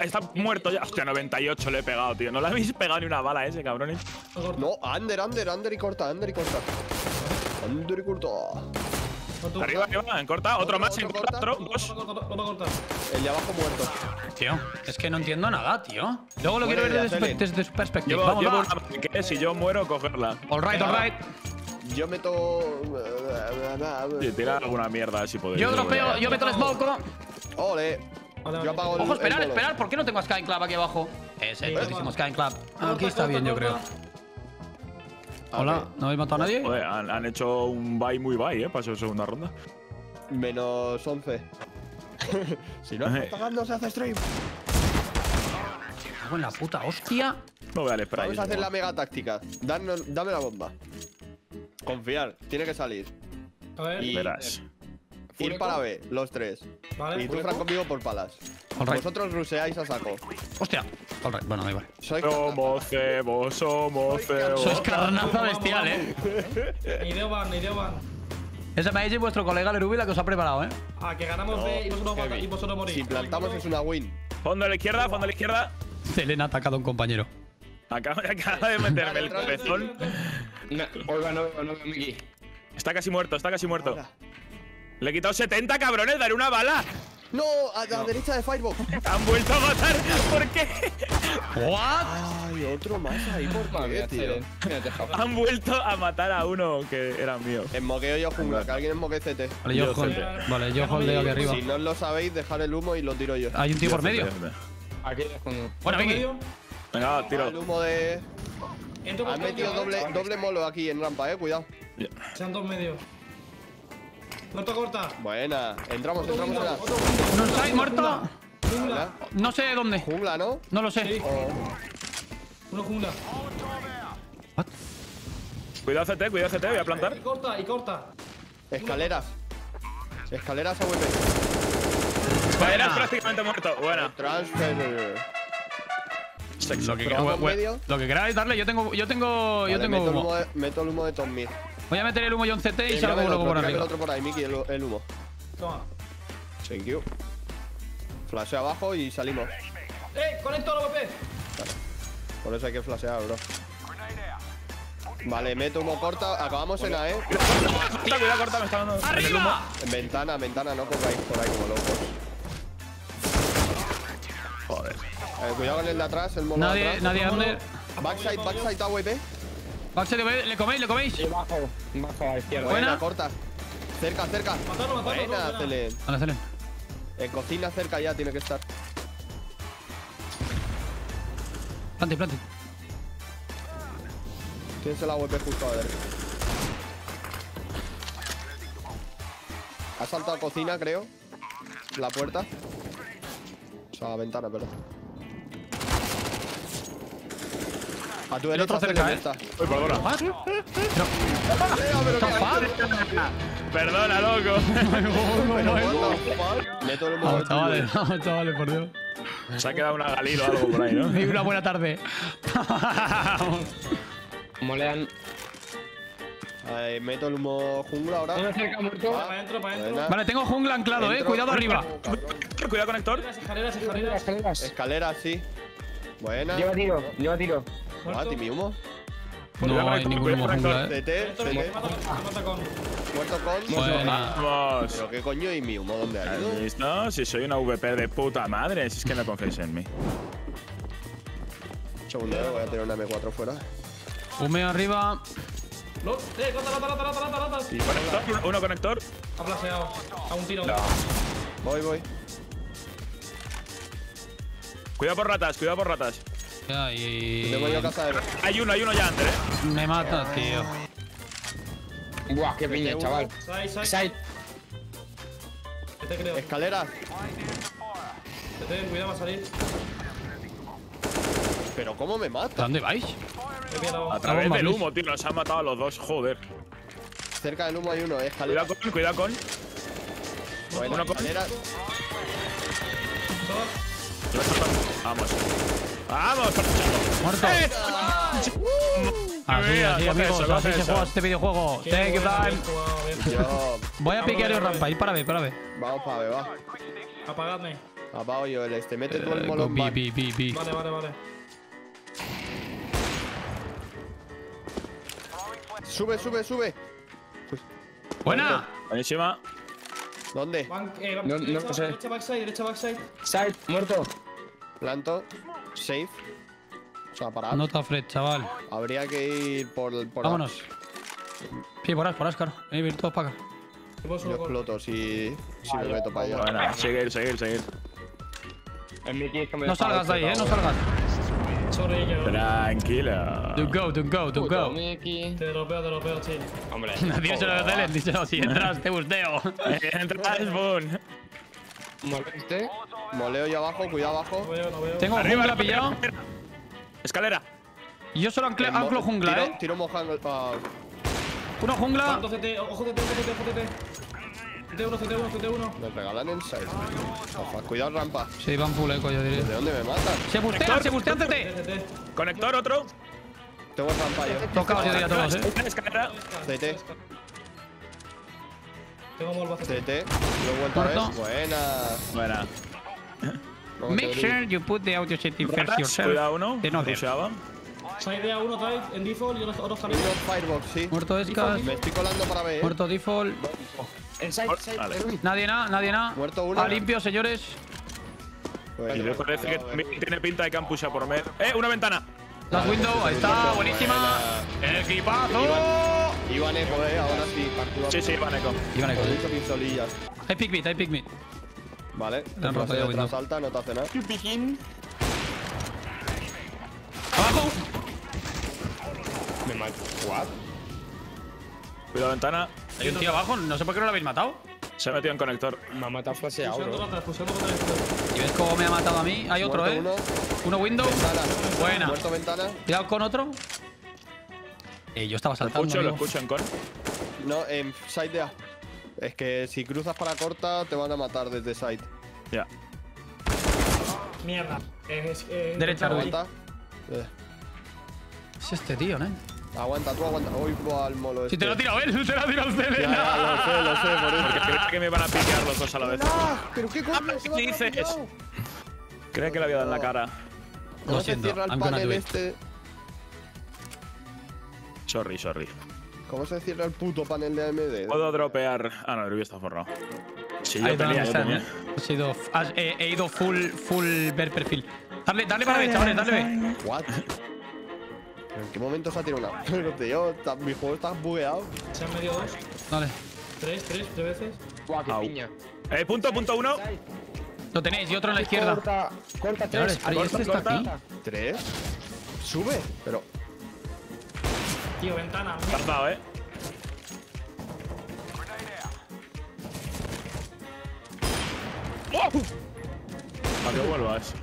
Está muerto ya. Hostia, 98 le he pegado, tío. No le habéis pegado ni una bala a ese, cabrones. No, under, under, under y corta, under y corta. Under y corta. Arriba, arriba, en corta. Otro, Otro, más, en otro corta. corta. Otro, dos. El de abajo muerto. Tío, es que no entiendo nada, tío. Luego lo quiero ver desde, su perspectiva. Llevo, Vamos, llevo va. una que si yo muero, cogerla. All right, all right. Yo meto. Sí, tira alguna mierda si podéis. Yo dropeo, yo meto el smoke. Ole. Yo apago el. Ojo, esperar, el esperar. ¿Por qué no tengo a Sky Club aquí abajo? Ese, Sí, putísimo. Sky Club. Corta, Aquí está bien, yo creo. Hola, ¿no habéis matado a nadie? Joder, han, han hecho un bye muy bye, eh, para su segunda ronda. Menos 11. si no estás pagando, se hace stream. Cago en la puta hostia. No voy al spray. Vamos a hacer la mega táctica. Dame la bomba. Confiar, tiene que salir. A ver. Y- Verás. Ir para B, los tres. Vale. Y tú, Fran, conmigo por palas. Right. Vosotros ruseáis a saco. Hostia. All right. Bueno, da igual. Soy Somos cebos, somos cebos. Sois carnaza bestial, eh. Ni idea van, ni idea van. Esa me ha dicho vuestro colega Lerubi la que os ha preparado, eh. Ah, que ganamos B y vosotros, mata- Kevin, y vosotros morís. Si plantamos es una win. Fondo a la izquierda, fondo a la izquierda. Selena ha atacado a un compañero. Acaba, acaba de meterme el cabezón. No, oiga, no no. Está casi muerto, está casi muerto. Le he quitado 70 cabrones, daré una bala. ¡No! A la derecha de Firebox. Han vuelto a matar. ¿Por qué? ¿What? Ay, otro más ahí, ¿por qué, tío? Han vuelto a matar a uno que era mío. Enmoqueo yo jungla, que alguien enmoque CT. Vale, yo, Yo vale, yo holdeo aquí arriba. Si no lo sabéis, dejar el humo y lo tiro yo. Hay un tío por medio. Aquí. Bueno, Miki. medio. Venga, va, El tiro. humo de. Han metido doble, doble molo aquí en rampa, eh, cuidado. Sean dos medios. Corta, corta. Buena, entramos, Otro entramos en la. jungla. ¿No estáis muerto? Jungla. No sé dónde. Jungla, ¿no? No lo sé. Sí. Uno jungla. Cuidado CT, cuidado CT, voy a plantar. Y corta, y corta. Escaleras. Escaleras a VP. Era prácticamente muerto. Buena. Transfer. Lo que, medio. lo que queráis darle, yo tengo, yo tengo, yo Vale, tengo meto, el humo. humo de, meto el humo de Tom Mid. Voy a meter el humo yo en CT y Eh, salgo luego por tírame el arriba. otro por ahí, Miki, el, el humo. Toma. Thank you. Flasheo abajo y salimos. ¡Eh! ¡Conecto al VP! Por eso hay que flashear, bro. Vale, meto humo corta. Acabamos en A, eh. Corta, cuidado, corta, me está dando. ¡Arriba! En ventana, ventana, no corráis por ahí como locos. Joder. Eh, cuidado con el de atrás, el mono de Nadie, atrás. nadie under. Backside, backside AWP. Backside, ¿le coméis? ¿Le coméis? Y bajo, bajo a la izquierda. Buena. Buena, corta. Cerca, cerca. Matarlo, matarlo. Buena, Celen. En cocina cerca ya tiene que estar. Plante, plante. Tienes el AWP justo a ver. Ha saltado a cocina, creo. La puerta. O sea, la ventana, perdón. A tu derecha, otro cerca, ¿eh? Uy, perdona. ¿Qué fuck? Perdona, loco. Vamos, chavales, vamos, chavales, por Dios. Se ha quedado una galil o algo por ahí, ¿no? Y una buena tarde. Vamos. Molean. Ahí, meto el humo jungla ahora. Uno cerca muerto. Para adentro, para adentro. Vale, tengo jungla anclado, eh. Entro. Cuidado arriba. Cuidado, conector. Escaleras, escaleras, escaleras. Escaleras. Escalera, sí. Buena. Lleva tiro, lleva tiro. Mi humo. No hay ningún humo jungla, eh. CT. Muerto con. Vamos. Pero qué coño y mi humo, ¿dónde ha ido? ¿Has visto? Si soy una VP de puta madre, si es que no confiáis en mí. Un segundo, voy a tirar una M4 fuera. Humeo arriba. No, eh, corta, lata, lata, lata, lata, lata. Conector, uno conector. Ha flasheado. A un tiro. Voy, voy. Cuidado por ratas, cuidado por ratas. Tengo yo. Hay uno, hay uno ya, ¿eh? Me mata, tío. Buah, qué piña, chaval. Side, side. Side. Que te creo. Escalera. Que te cuidado, va a salir. Pero ¿cómo me mata? ¿Dónde vais? A través del Luis. humo, tío. Nos han matado a los dos, joder. Cerca del humo hay uno. Escalera. Cuidado con, cuidado con. Bueno, uno con- escalera. Vamos. Vamos, Muerto. Así, Mira, así, coge amigos. eso, así se eso. juega este videojuego. Qué Thank you. Voy a piquear el rampa. Ir para B, para B. Vamos para ver, va. Apagadme. Apago yo el este. Mete tú el Eh, go molón. B. B, B, B. Vale, vale, vale. Sube, sube, sube. ¡Buena! Buenísima. ¿Dónde? Bank, eh, No, no derecha, sé. derecha backside, derecha backside. Side, muerto. Planto. Safe. O sea, parar. Nota Fred, chaval. Habría que ir por, por Vámonos. Sí, por As, por As, claro. Venid todos para acá. Yo exploto si, si me meto para allá. Buena. Seguir, seguir, seguir. Que No salgas de ahí, eh, no salgas. Tranquila. Do go, do go, do Puto go. Te lo peo, te lo peo, chill. Hombre. Díselo de Telen, díselo. Si entras, te busteo. Entras, boom. ¿Moleste? Moleo yo abajo, cuidado No abajo. veo, no veo. Tengo Arriba, jungla pillado. Escalera. Yo solo ancle- mo- anclo jungla, tiro, eh. Tiro mojando. ah, Uno jungla. Ojo CT, ojo CT, ojo CT. CT1, CT1, CT1. me regalan el side. Ojo, cuidado, rampa. Sí, van full eco, yo diría. ¿De dónde me matan? Se bustean, se bustean CT. CT. Conector, otro. Tengo rampa yo. Tocados, yo diría todos, eh. Escalera. CT, Tengo molva CT. Lo he vuelto a ver. Buena. Buena. Make sure you put the audio setting first yourself. Cuidado uno. De no. Side A1 tight en default y otros Uno calientes. Firebox, sí. Muerto Escas. Me estoy colando para eh. Muerto Default. En side, side. Nadie nada, nadie nada. Muerto uno. A limpio, señores. Y me parece que también tiene pinta de que han pushado por medio. ¡Eh! ¡Una ventana! Las window, ahí está, buenísima. ¡Equipazo! Iban eco, eh. Ahora sí. partido. Sí, sí, van eco. Y van a Con coger. mucho pistolillas. Hay pick mid, hay pick mid. Vale. Le han roto ya Detrás window. alta, no te hace nada. ¡Abajo! Me mato. What? Cuidado, ventana. Hay un tío abajo, no sé por qué no lo habéis matado. Se ha metido en conector. Me ha matado esto. ¿Y ves cómo me ha matado a mí? Hay otro, Muerto ¿eh? uno. Uno window. Ventana. Buena. Muerto ventana. Cuidado con otro. Eh, yo estaba Lo saltando. escucho, lo escucho en con. No, en side de A. Es que si cruzas para corta te van a matar desde side. Ya. Mierda. Es, es, Derecha. Aguanta. Eh, Es este tío, ¿no? Aguanta, tú aguanta. Uy, buah, al molo Si este. te lo ha tirado él, te lo ha tirado Ya, ya, lo sé, lo sé, por eso. Porque creía que me iban a piquear los dos a la vez. ¡Ah! ¿Pero qué coño? ¿qué dices? Creía que le había dado en la cara. ¿Cómo Lo se siento, cierra el panel este? Sorry, sorry. ¿Cómo se cierra el puto panel de AMD? Puedo dropear. Ah, no, el review está forrado. Sí, yo tenía, yo understand, tenía. Has ido, has- he, he ido full, full ver perfil. Darle, darle para B, chavales, darle B. ¿What? ¿Pero ¿En qué momento se ha tirado una? Pero tío, está- mi juego está bugueado. Se han medio dos. Dale. Tres, tres, tres veces. Guau, qué Au. piña. Eh, punto, punto uno. Lo tenéis, y otro en la izquierda. Corta, corta tres. ¿y este está aquí? ¿Tres? Sube. Pero. Tío, ventana. Lanzado, eh. ¡Oh! Para que vuelvas.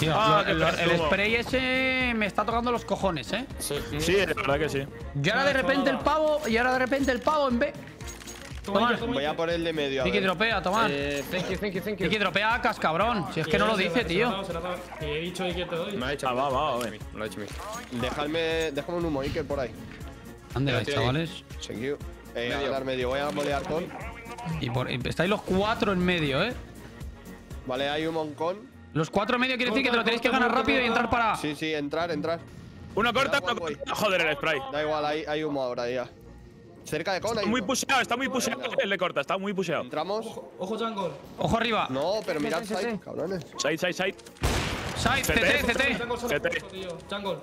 Tío, Ah, lo- qué lo- el spray ese me está tocando los cojones, ¿eh? Sí. Sí, la verdad que sí. Y ahora de repente el pavo, y ahora de repente el pavo en B. Voy a por el de medio. A Tiki ver. dropea, tomar. Eh, thank you, thank you, thank you. Tiki dropea acas, cabrón. Si es que no lo dice, tío. he dicho Iker te doy. Me ha dicho. Ah, va, va, va. Me lo ha dicho a mí. Dejadme, déjame un humo, Iker, por ahí. ¿Dónde vais, chavales? Thank you. Eh, a Medio. ganar medio. Voy a molear con. Y por, estáis los cuatro en medio, ¿eh? Vale, hay humo con. Los cuatro en medio quiere decir que te lo tenéis que ganar rápido y entrar para. Sí, sí, entrar, entrar. Uno corta, voy. corta. Joder, el spray. Da igual, hay, hay humo ahora ya. Cerca de con hay Está muy uno. puseado, está muy puseado. El de corta, está muy puseado. Entramos. Ojo, ojo, jungle. Ojo arriba. No, pero mirad side, cabrones. Side, side, side. Side, CT. CT, CT. Jungle.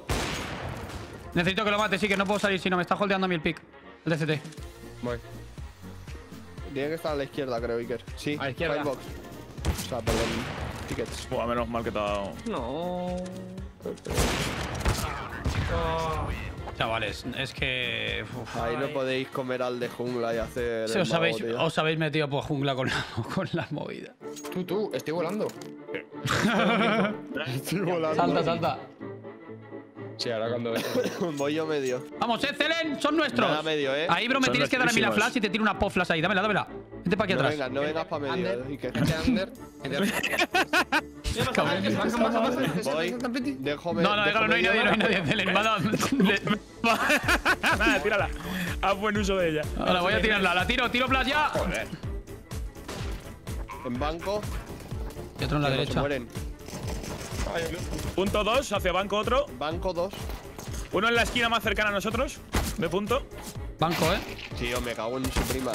Necesito que lo mate, sí, que no puedo salir si no me está holdeando a mí el pick. El de CT. Voy. Tiene que estar a la izquierda, creo, Iker. Sí, A la izquierda. Firebox. O sea, perdón. Tickets. Buah, menos mal que te ha dado. No. Ah, Chavales, es que. uf. Ahí no podéis comer al de jungla y hacer. El os, mago, habéis, os habéis metido por jungla con la, con la movida. Tú, tú, estoy volando. Estoy volando. Salta, salta. Sí, ahora cuando. Voy yo medio. Vamos, eh, Celen, son nuestros. Nada medio, eh. Ahí, bro, me Son tienes que dar a mí la flash y te tiro una pop flash ahí. Dámela, dámela. Vente para aquí No atrás. vengas, no vengas para medio, Under. Iker. Gente under. Voy. Déjame. No, no, déjalo, no hay nadie, no hay nadie. Celen, dado- Nada, tírala. Haz buen uso de ella. Ahora voy a tirarla. La tiro, tiro flash ya. En banco. Y otro en la derecha. mueren. Punto 2, hacia banco otro. Banco 2. Uno en la esquina más cercana a nosotros. De punto. Banco, ¿eh? Tío, me cago en su prima.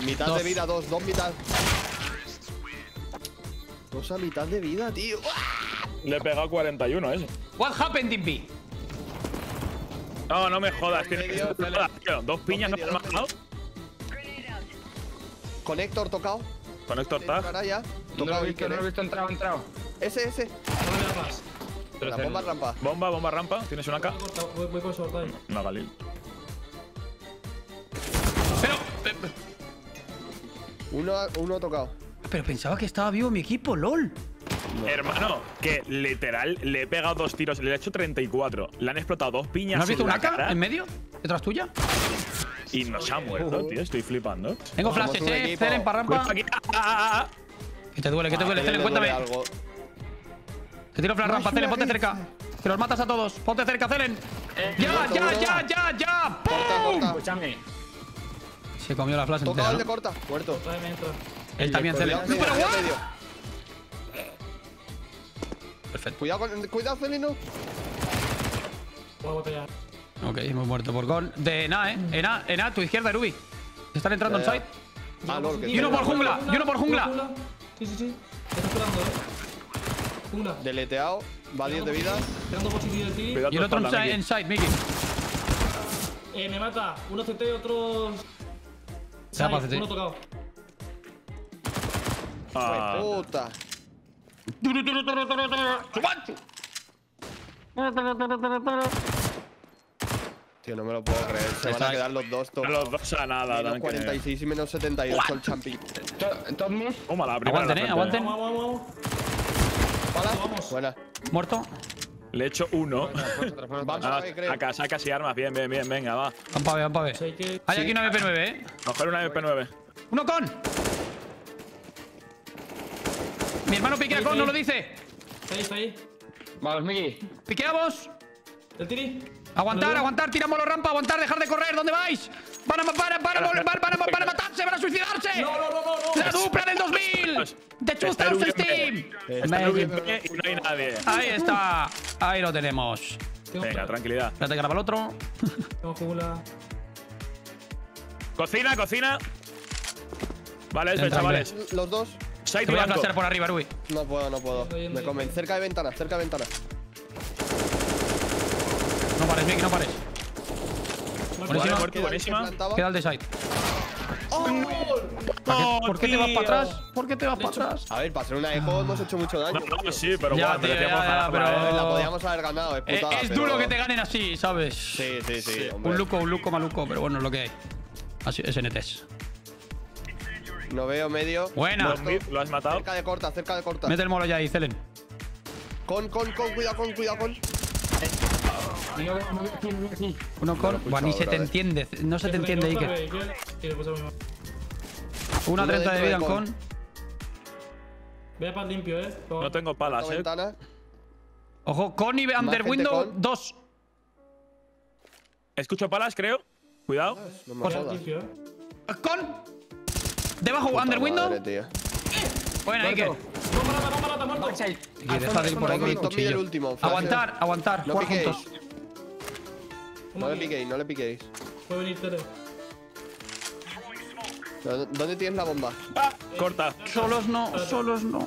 Mi- mitad Dos. de vida, dos, dos mitad. Dos a mitad de vida, tío. Le he pegado 41 ese. What happened, Dimpy? No, no me jodas. Tiene que. Dos piñas no me han matado. Conector tocado. Conector tag. Ya. No lo Tocado he visto, no lo he eh. visto, entrado, entrado. Ese, ese. No me das más. Pero La cero. bomba rampa. Bomba, bomba rampa. ¿Tienes una K? Voy, con short ahí. No, Galil. Pero, Uno, uno tocado. pero pensaba que estaba vivo mi equipo, LOL. Hermano, que literal le he pegado dos tiros, le he hecho 34. Le han explotado dos piñas ¿No has visto una cara en medio? ¿Detrás tuya? y no se ha muerto, tío. Estoy flipando. Tengo flashes, eh. Celen para rampa. Ah, ah, ah. Que te duele, que te duele. Duele cuéntame. Te tiro flash rampa, Celen, ponte cerca. Que los matas a todos. Ponte cerca, Celen. ¡Ya, ya, ya, ya, ya! ¡Pum! corta. Se comió la flash Tocado entera, el de ¿no? corta. Muerto. Él también, Celen. ¡No, pero what! Perfecto. Cuidado, con, cuidado, Celino. Voy a botellar. Ok, hemos muerto por gol. De Ena, eh. Ena, Ena, tu izquierda, Ruby. Están entrando en side. Ah, no, Y uno por jungla, y uno por jungla. Sí, sí, sí. Está esperando, eh. Jungla. Deleteado. Va 10 de vida. Tirando por sitio de ti. Cuidado Y el otro en espalda, side, Miki. en side, Mickey. Eh, me mata. Uno CT, otro. Se va para Side, CT. Uno tocado. Ah, Puta. Tío, no me lo puedo creer. Se van a quedar los dos a los dos a nada. Menos tan que- 46 y menos 78 el champi. To- Top mid. Toma la primera. Aguanten, eh, aguanten. Vamos, vamos, vamos. Buena. Muerto. Le he hecho uno. Vamos a sacas y armas. Bien, bien, bien. Venga, va. Van pa' van. Hay aquí una MP9, eh. Coger una MP9. ¡Uno con! Mi hermano piquea Ahí, con, ahí. no lo dice. Está ahí, está ahí. Vamos, Miki. Piqueamos. ¿El tiri? Aguantar, aguantar, tiramos la rampa, aguantar, dejar de correr. ¿Dónde vais? Van a, van a, van a, van a, van a, van a matarse, van a suicidarse. No, no, no, no. no. ¡La dupla del 2000! ¡De Está 2000 Rubén Steam! Y no hay nadie. Ahí está. Ahí lo tenemos. Venga, tranquilidad. Espérate que graba el otro. Tengo. Cocina, cocina. Vale, es Entra, chavales. Los dos. Te voy a por arriba, Rui. No puedo, no puedo. Me comen. Cerca de ventana, cerca de ventana. No pares, Mickey, no pares. Vale, Buenísima. muerto, buenísima. Queda el de side. ¡Oh! ¿Para qué- ¿Por qué te vas para atrás? ¿Por qué te vas para atrás? A ver, para ser una eco hemos hecho mucho daño. No, no, sí, pero Ya, bueno, tío, ya, ya, pero- eh. La podíamos haber ganado, es Eh, putada. es pero- duro que te ganen así, ¿sabes? Sí, sí, sí. Un luco, un luco maluco, pero bueno, es lo que hay. Así es NTs. No veo medio. Buena. Lo has matado. Cerca de corta, cerca de corta. Mete el molo ya ahí, Celen. Con, con, con, cuidado, con, cuidado, con. No no no. Uno con. Buah, ni se te entiende. No se te entiende, Iker. Quiere pasar mi mano. Una Uno 30 de vida con. con. Ve para limpio, eh. Con- No tengo palas, eh. ventana. Ojo, con y under window con. 2. Escucho palas, creo. Cuidado. No me limpio, eh. Con. Debajo, Puta under window. tío. Buena, Iker. Y deja de ir por ahí con el cuchillo. Aguantar, aguantar. No Jugar juntos. No le piquéis, no le piquéis. Puede venir Tere. ¿Dó- ¿Dónde tienes la bomba? Ah, corta. Solos no, solos no.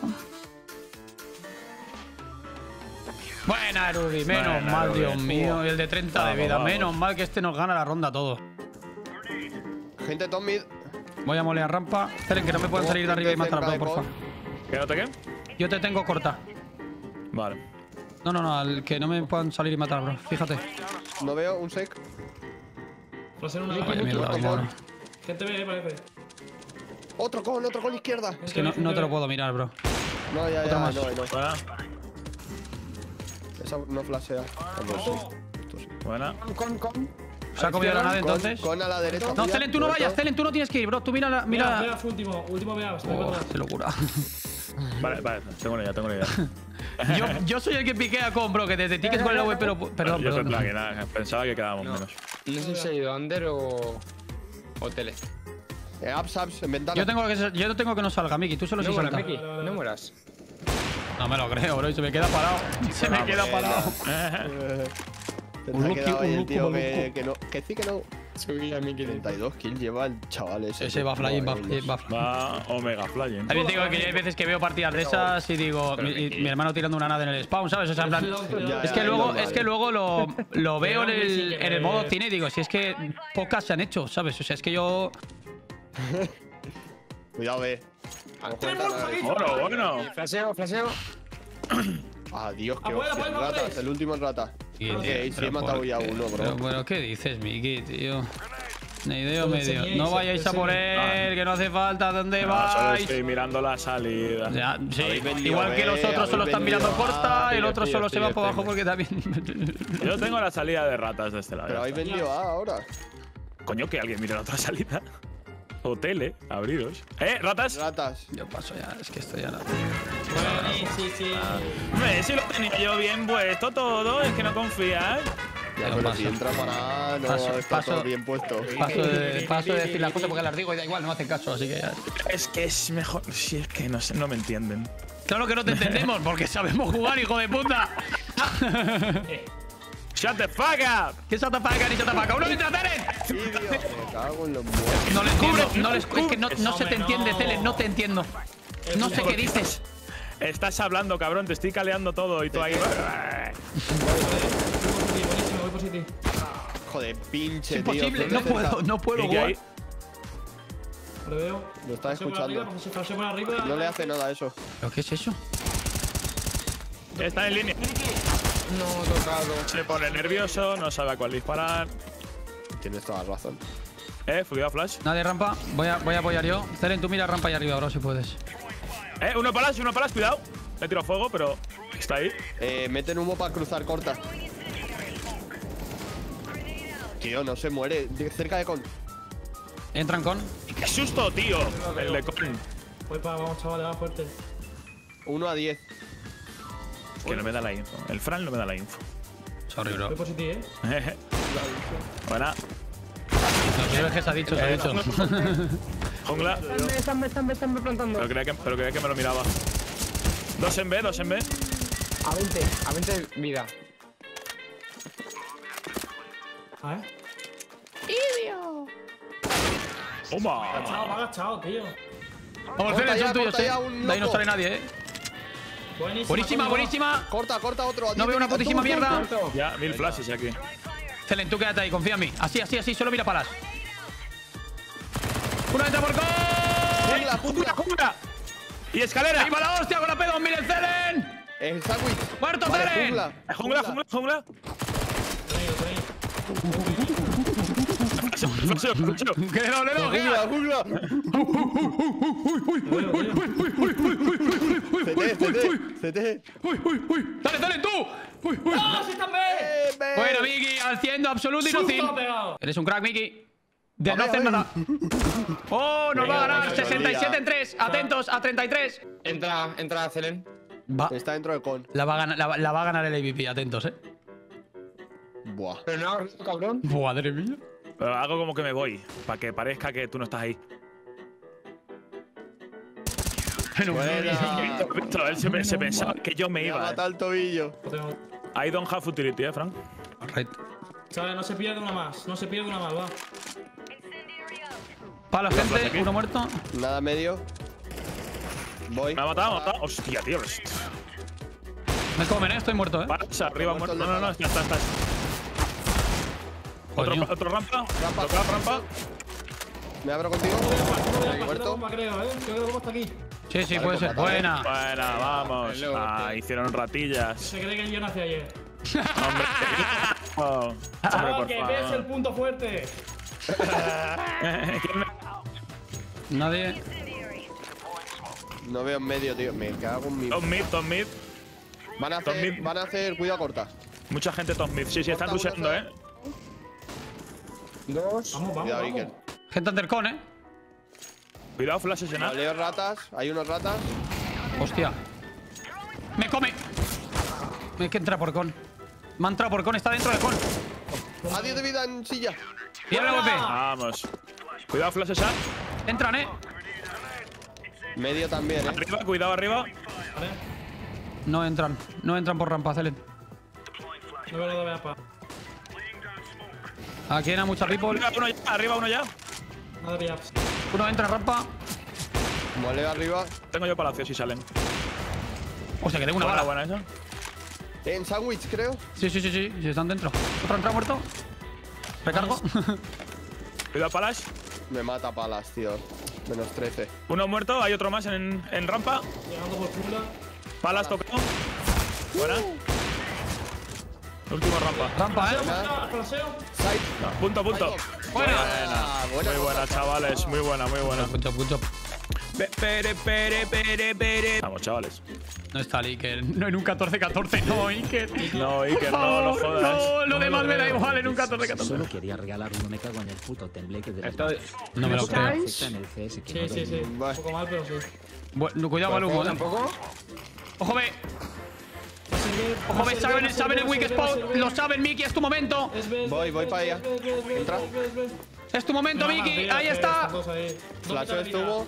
Buena, Rudy. Menos Buena, mal, Rudy. Dios mío. Y el de 30 de vida. vamos. Menos mal que este nos gana la ronda todo. Gente top mid. Voy a molear rampa. Esperen, que no me puedan salir de arriba y matar a todos, porfa. ¿Que no te qué? Yo te tengo corta. Vale. No, no, no, al que no me puedan salir y matar, bro. Fíjate. No veo un sec. Una. Mierda, Otro mono. con. Gente ve, eh, parece. Otro con, otro con izquierda. Es que no, no te lo puedo mirar, bro. No, ya, Otro ya, más. no, no. Buena. Esa no flashea. Sí. Esto sí. Buena. Con, con. ¿Se ha comido la nave entonces? Con a la derecha. No, Celen, tú no vayas. Celen, tú no tienes que ir, bro. Tú mira la. Mira, Mira. último. Último vea. Oh, qué locura. Vale, vale. Tengo una idea, tengo una idea. Yo, yo soy el que piquea con, bro, que desde tickets con el AW, pero. Perdón, Yo perdón. pensaba que, nada, pensaba que quedábamos No. menos. No sé si ha ido under o. O tele. Eh, ups, ups, en ventana. Yo tengo que, yo tengo que no salga, Miki. Tú solo No si mueras. Miki. No mueras. No me lo creo, bro. y Se me queda parado. Se me queda parado. Uluku, tío uluku. que, que no. Que sí que no. Subí a mi 32 kills lleva el chaval ese. Ese va flying, va va flying. Va Omega Flying. También te digo que hay veces que veo partidas de esas y digo, mi, y mi hermano tirando una nada en el spawn, ¿sabes? O sea, en plan, Ya, es ya, que luego, es que luego lo, lo veo en el, en el modo cine y digo, si es que pocas se han hecho, ¿sabes? O sea, es que yo. Cuidado, ve. Aquí. Bueno, bueno. Flaseo, flaseo. Ah, Dios, hostia. Ratas, afuera. el último es rata. Y, Ok, tío, sí pero he matado ya uno, Pero bro. bueno, ¿qué dices, Miki, tío? Ni idea medio. No vayáis a por enseñéis. él, que no hace falta. ¿Dónde No, solo vais? estoy mirando la salida. Ya, sí, vendido igual que los otros solo están mirando corta y el tío, otro tío, solo se tío, va por tío. abajo porque también. Yo tengo la salida de ratas de este lado. Pero habéis vendido A ahora. Coño, que alguien mire la otra salida. Hotel, abridos. ¡Eh, ratas! Ratas. Yo paso ya, es que esto ya no. Bueno, sí, sí. Hombre, si lo tenía yo bien puesto todo, es que no confías. Ya, Yo pero paso. si entra para no Paso, está paso. todo bien puesto. Paso de, paso de decir las cosas porque las digo y da igual, no me hacen caso, así que ya. Es que es mejor. Si es que no, sé, no me entienden. Claro que no te entendemos porque sabemos jugar, hijo de puta. ¡Shut the fuck up! ¿Qué se atapaca ni se atapaca? ¡Uno entra, Telen! Sí, tío. Me cago en los muertos. No le entiendo, Cubre, no les, es que no, no se te entiende, no. Telen, no te entiendo. No sé qué dices. Estás hablando, cabrón, te estoy caleando todo y tú ahí. Buenísimo, voy positivo. Joder, pinche, Es tío. imposible, ¿dónde no puedo, no puedo Y que jugar. ahí- Lo veo. Lo está escuchando. No le hace nada a eso. ¿Pero qué es eso? Está en línea. No tocado. Se pone nervioso, no sabe a cuál disparar. Tienes toda la razón. Eh, cuidado, flash. Nadie rampa, voy a, voy a apoyar yo. Telen, tú mira rampa ahí arriba, bro, si puedes. Eh, uno palas, uno palas, cuidado. Le tiro fuego, pero está ahí. Eh, meten humo para cruzar corta. Tío, no se muere. De- Cerca de con. Entran con. ¡Qué susto, tío! El de con. Voy para, vamos, chavales, va fuerte. 1 a 10. Que no me da la info. El Fran no me da la info. Sorry, bro. Voy positivo, eh. Jeje. Buena. Lo que se ha dicho, se ha Eh, dicho. Jungla. Están, están, están plantando. Pero creía, que, pero creía que me lo miraba. Dos en B, dos en B. A 20, a 20 vida. A ver. ¡Toma! Chao, me ha agachado, tío. Vamos, ya, son tuyos, eh. De ahí no sale nadie, eh. Buenísima. Buenísima. Corta, corta otro. No veo una putísima mierda. Ya, mil flashes aquí. Telen, tú quédate ahí, confía en mí. Así, así, así, solo mira palas. Una entra por gol. Jungla, jungla. ¡Jungla! ¡Y escalera! ¡Ahí va la hostia con la P2000 el Telen! El sándwich. ¡Muerto, Vale, Telen! jungla. ¡Jungla, jungla, jungla! Flasheo, flasheo. ¡Que no, le doy, Jungla, jungla. ¡Uy, uy, uy! ¡Dale, dale, tú! ¡Uy, uy! ¡Ah, sí están bien! Ve. Bueno, Miki, haciendo absoluto pegado. Eres un crack, Miki. De no hacer nada. ¡Oh, nos va a ganar! venga, 67 en 3. Atentos, a 33. Entra, entra Celen. Va. Está dentro de con. La va, a ganar, la, la va a ganar el AVP, atentos, eh. Buah. Pero no cabrón. Madre mía. Pero hago como que me voy, para que parezca que tú no estás ahí. Él se, pe- se pensaba que yo me Me ha iba. eh. matado el tobillo. I don't have utility, eh, Frank. Alright. Chavales, no se pierde una más. No se pierde una más, va. Para la flash aquí. gente, uno muerto. Nada medio. Voy. Me ha matado, me ha matado. Hostia, tío. Me comen, eh. Estoy muerto, eh. Paras arriba, Muerto No, no, no, pala. está, está, está. Otro, otro rampa. Rampa, Otra rampa. Me abro contigo. Muerto. Creo, eh. Creo que está aquí. Sí, sí, puede ser. Buena. Buena, vamos. Ah, hicieron ratillas. Se cree que yo nací ayer. Hombre, hombre, Ah, que ves el punto fuerte. ¿Quién me- Nadie. No veo en medio, tío. Me cago en mi. Top mid, top mid. Van a Tom hacer, mid. van a hacer cuidado corta. Mucha gente top mid. Sí, sí, están rusheando, eh. Dos. Vamos, vamos, Cuidado, vamos. Gente undercon, eh. Cuidado, flashes en A. Leo ratas. Hay unos ratas. Hostia. Me come. Me que entra por con. Me ha entrado por con, está dentro de con. A 10 de vida en silla. Ahora golpe. Vamos. Cuidado, flashes A. Entran, eh. Medio también, eh. Arriba, cuidado arriba. Vale. No entran. No entran por rampa, Celen. No veo de apa. Aquí hay mucha people. Arriba uno ya, arriba uno ya. Uno entra en rampa. Mole arriba. Tengo yo palacio si salen. Hostia, que tengo una Buena, bala. buena esa. En sándwich, creo. Sí, sí, sí, sí. Sí, están dentro. Otro entra muerto. Recargo. Cuidado, palas. Me mata palas, tío. Menos 13. Uno muerto, hay otro más en, en rampa. Llegando por. Palas tocado. Buena. Último rampa. rampa, eh. Ah. Punto, punto. Buena. Ah, buena. Muy buena, chavales. Muy buena, muy buena. Good job, good job. Pe- Pere, pere, pere, pere. Vamos, chavales. No está Iker. No en un 14-14, no, Iker. No, Iker, no, no jodas. No, lo demás me da igual en un Solo 14-14. quería regalar uno, me cago en el puto tembleque de No me lo creo. el Sí, no sí, sí. Un poco mal, pero sí. Bueno, cuidado, Malumo. eh. ¿Tampoco? Ojo, ve. Ojo, ve. Saben, saben el weak spot. Lo saben, Miki. Es tu momento. Ves, Voy, ves, voy ves, para allá. ves, ves, ves, Entra. ves, ves, ves. Es tu momento, No, Miki. mira, Ahí está. Flash estuvo.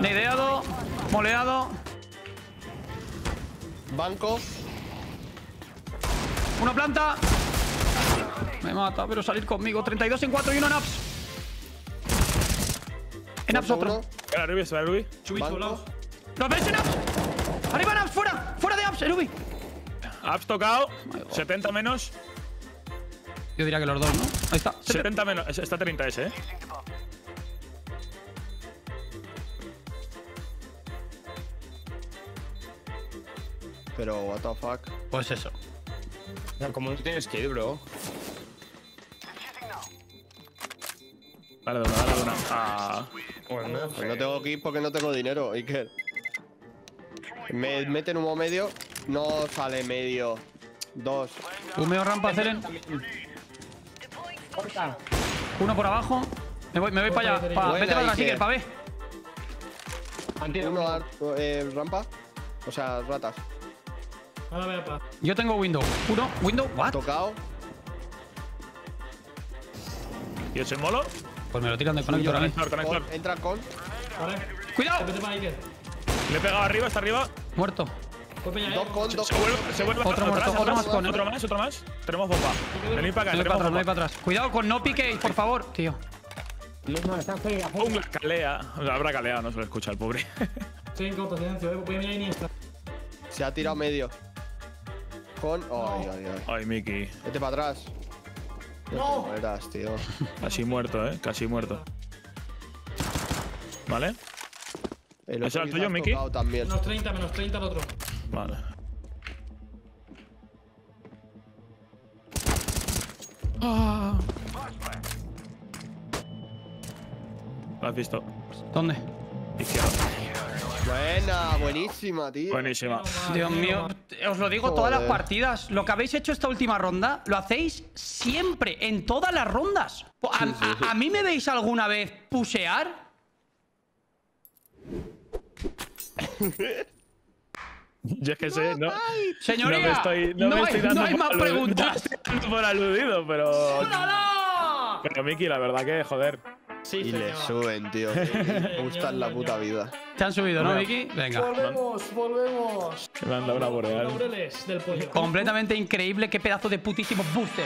Neideado. Moleado. Banco. Una planta. Me mata, pero salir conmigo. 32 en 4 y uno en ups. En ups otro. Espera, Ruby, espera, Ruby. Chubis Banco. volados. ¿Los ves en ups? Arriba en ups, fuera. Fuera de ups, Erubi. Apps tocado. 70 menos. Yo diría que los dos, ¿no? Ahí está. 70 menos. Está 30 ese, eh. Pero, what the fuck. Pues eso. Como no tienes que ir, bro. Dale, una, dale, una. Ah. Bueno, Pues no tengo que ir porque no tengo dinero, Iker. Me meten humo medio. No sale medio. Dos. Humeo rampa, Celen. Uno por abajo. Me voy, me voy para allá. Pa, vete para atrás, Iker. Iker, pa' ver. Uno eh, rampa. O sea, ratas. Yo tengo window. Uno, window. What? Tocado. ¿Y ese molo? Pues me lo tiran de conector a mí. Entra con. Vale. ¡Cuidado! Para. Le he pegado arriba, está arriba. Muerto. Allá, Dos eh. con, dos Se con. vuelve, se vuelve Otro atrás, muerto, atrás, otro más con. Otro más, otro más. Tenemos bomba. Venid para acá, No tenemos para atrás, no voy bomba. para atrás. Cuidado con no piquéis, por favor, tío. Jungla, calea. Habrá caleado, no se lo escucha el pobre. Estoy en silencio. eh. Voy a mirar Iniesta. Se ha tirado medio. Con. Ay, ay, ay. Ay, Miki. Vete para atrás. No. tío. Casi muerto, eh. Casi muerto. ¿Vale? El ¿Ese era el otro tuyo, Miki? también. Menos 30, menos 30 el otro. Vale. Ah. Lo has visto. ¿Dónde? Izquierda. Buena, buenísima, tío. Buenísima. Dios mío, os lo digo todas las partidas. Lo que habéis hecho esta última ronda, lo hacéis siempre, en todas las rondas. ¿A, a- a mí me veis alguna vez pusear? Yo es que sé, no. Señoría, no me estoy, no me hay, estoy dando no hay por más aludido- preguntas. por aludido, pero. ¡Hola! Pero Miki, la verdad que, joder. Sí, Y le suben, tío. Me gusta en la puta vida. Te han subido, ¿no. Vicky? Venga. Volvemos, volvemos. Me han dado una boreal. Completamente increíble, qué pedazo de putísimo booster.